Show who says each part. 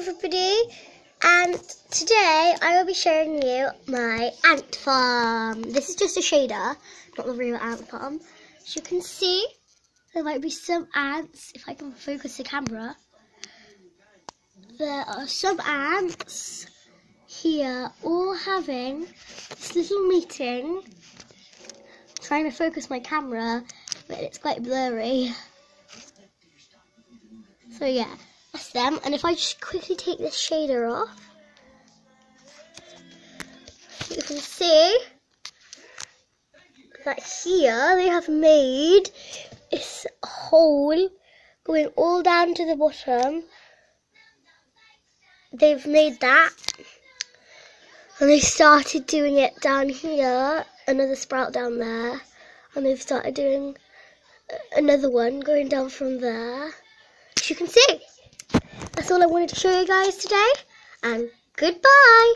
Speaker 1: everybody and today I will be showing you my ant farm. This is just a shader, not the real ant farm. As you can see, there might be some ants if I can focus the camera. There are some ants here all having this little meeting. trying to focus my camera, but it's quite blurry. So yeah, that's them. And if I just quickly take this shader off, you can see that here they have made this hole going all down to the bottom. They've made that. And they started doing it down here, another sprout down there. And they've started doing another one going down from there. As you can see. That's all I wanted to show you guys today. And goodbye.